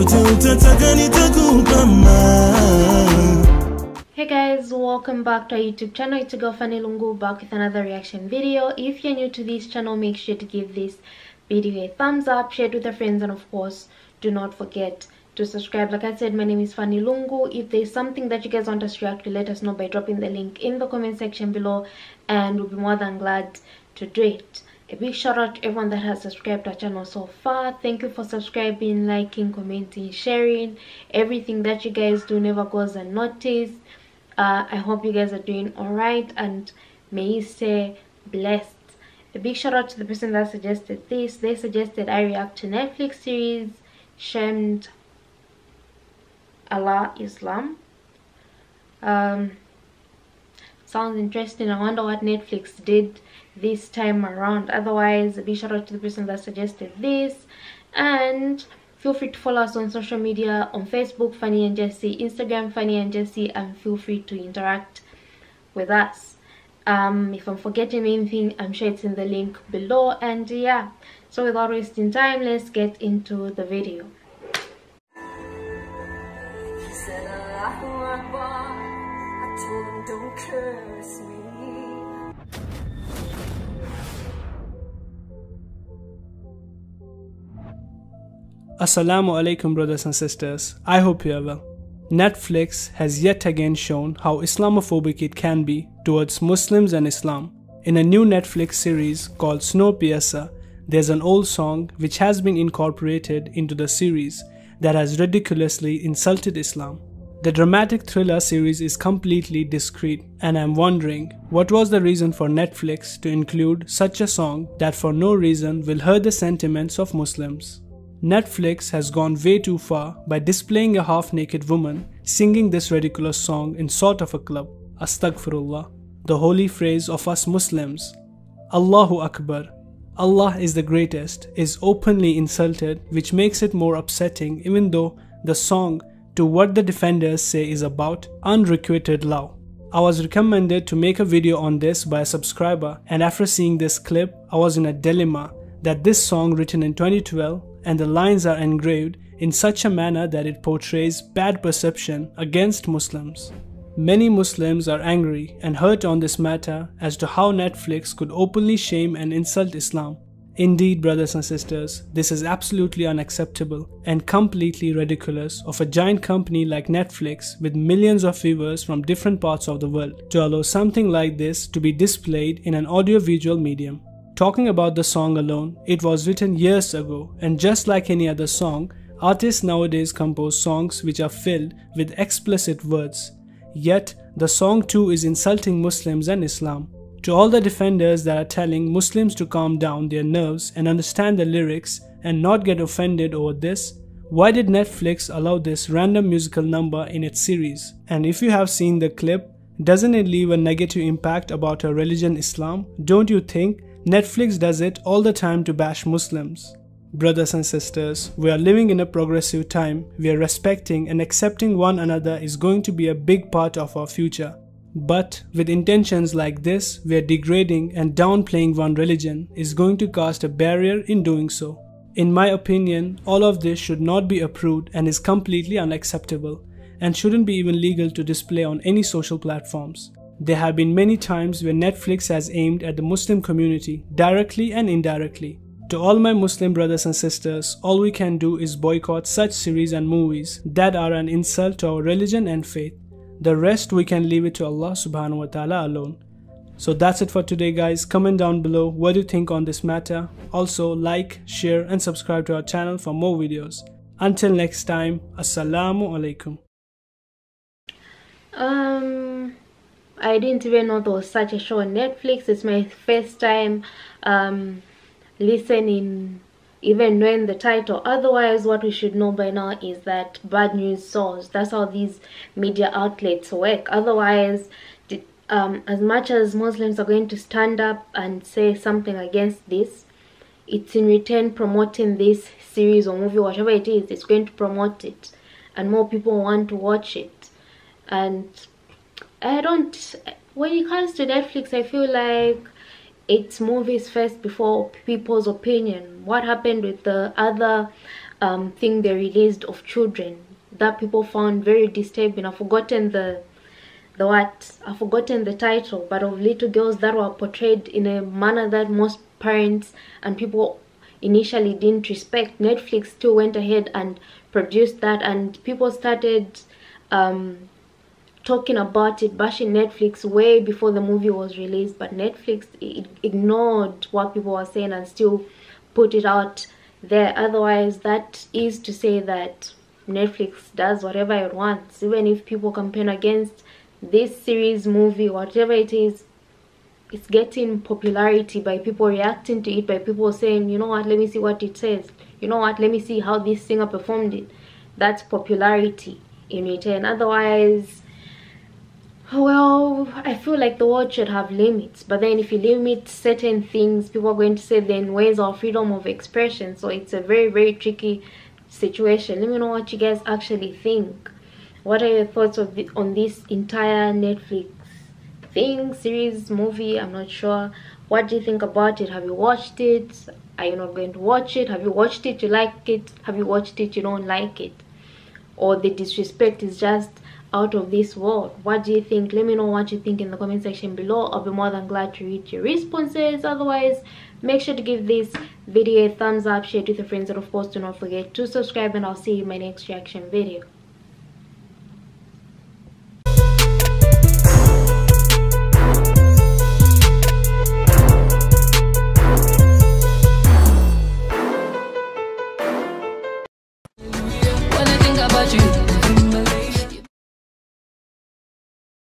utataka nitakupa Hey guys, welcome back to our YouTube channel. It's your girl Fanny Lungu back with another reaction video. If you're new to this channel, make sure to give this video a thumbs up, share it with your friends, and of course, do not forget to subscribe. Like I said, my name is Fanny Lungu. If there's something that you guys want us to react to, let us know by dropping the link in the comment section below, and we'll be more than glad to do it. A big shout out to everyone that has subscribed our channel so far. Thank you for subscribing, liking, commenting, sharing. Everything that you guys do never goes unnoticed uh, i hope you guys are doing all right and may you stay blessed a big shout out to the person that suggested this they suggested i react to netflix series shamed allah islam um sounds interesting. I wonder what netflix did this time around. Otherwise a big shout out to the person that suggested this. And feel free to follow us on social media on facebook Fanny and Jessy instagram Fanny and Jessy and feel free to interact with us. Um if i'm forgetting anything i'm sure it's in the link below. And yeah so without wasting time let's get into the video curse me. Assalamu alaikum, brothers and sisters. I hope you are well. Netflix has yet again shown how Islamophobic it can be towards Muslims and Islam. In a new Netflix series called Snowpiercer, there's an old song which has been incorporated into the series that has ridiculously insulted Islam. The dramatic thriller series is completely discreet, and I'm wondering what was the reason for Netflix to include such a song that for no reason will hurt the sentiments of Muslims. Netflix has gone way too far by displaying a half naked woman singing this ridiculous song in sort of a club. Astaghfirullah, the holy phrase of us Muslims. Allahu Akbar, Allah is the greatest, is openly insulted, which makes it more upsetting even though the song, to what the defenders say, is about unrequited love. I was recommended to make a video on this by a subscriber, and after seeing this clip, I was in a dilemma that this song written in 2012 and the lines are engraved in such a manner that it portrays bad perception against Muslims. Many Muslims are angry and hurt on this matter as to how Netflix could openly shame and insult Islam. Indeed, brothers and sisters, this is absolutely unacceptable and completely ridiculous of a giant company like Netflix with millions of viewers from different parts of the world to allow something like this to be displayed in an audiovisual medium. Talking about the song alone, it was written years ago, and just like any other song, artists nowadays compose songs which are filled with explicit words. Yet, the song too is insulting Muslims and Islam. To all the defenders that are telling Muslims to calm down their nerves and understand the lyrics and not get offended over this, why did Netflix allow this random musical number in its series? And if you have seen the clip, doesn't it leave a negative impact about our religion Islam? Don't you think Netflix does it all the time to bash Muslims. Brothers and sisters, we are living in a progressive time where respecting and accepting one another is going to be a big part of our future. But with intentions like this, where degrading and downplaying one religion is going to cast a barrier in doing so. In my opinion, all of this should not be approved and is completely unacceptable and shouldn't be even legal to display on any social platforms. There have been many times where Netflix has aimed at the Muslim community directly and indirectly. To all my Muslim brothers and sisters, all we can do is boycott such series and movies that are an insult to our religion and faith. The rest we can leave it to Allah subhanahu wa ta'ala alone. So that's it for today guys. Comment down below what you think on this matter. Also like, share and subscribe to our channel for more videos. Until next time, Assalamu alaikum. um i didn't even know there was such a show on netflix it's my first time um listening even knowing the title otherwise what we should know by now is that bad news source that's how these media outlets work otherwise um, as much as muslims are going to stand up and say something against this it's in return promoting this series or movie whatever it is it's going to promote it and more people want to watch it and I don't. When it comes to Netflix, I feel like it's movies first before people's opinion. What happened with the other um, thing they released of children that people found very disturbing. I've forgotten the the what I've forgotten the title, but of little girls that were portrayed in a manner that most parents and people initially didn't respect. Netflix still went ahead and produced that, and people started um, talking about it, bashing Netflix way before the movie was released. But Netflix ignored what people were saying and still put it out there. Otherwise, that is to say that Netflix does whatever it wants, even if people campaign against this series, movie, whatever it is. It's getting popularity by people reacting to it, by people saying, you know what, let me see what it says. You know what, let me see how this singer performed it. That's popularity in return. Otherwise, well i feel like the world should have limits but then if you limit certain things people are going to say then where's our freedom of expression. So it's a very very tricky situation. Let me know what you guys actually think. What are your thoughts of the, on this entire netflix thing series movie? I'm not sure. What do you think about it? Have you watched it? Are you not going to watch it? Have you watched it? You like it? Have you watched it? You don't like it? Or the disrespect is just out of this world. What do you think? Let me know what you think in the comment section below. I'll be more than glad to read your responses. Otherwise make sure to give this video a thumbs up share it with your friends and of course do not forget to subscribe and i'll see you in my next reaction video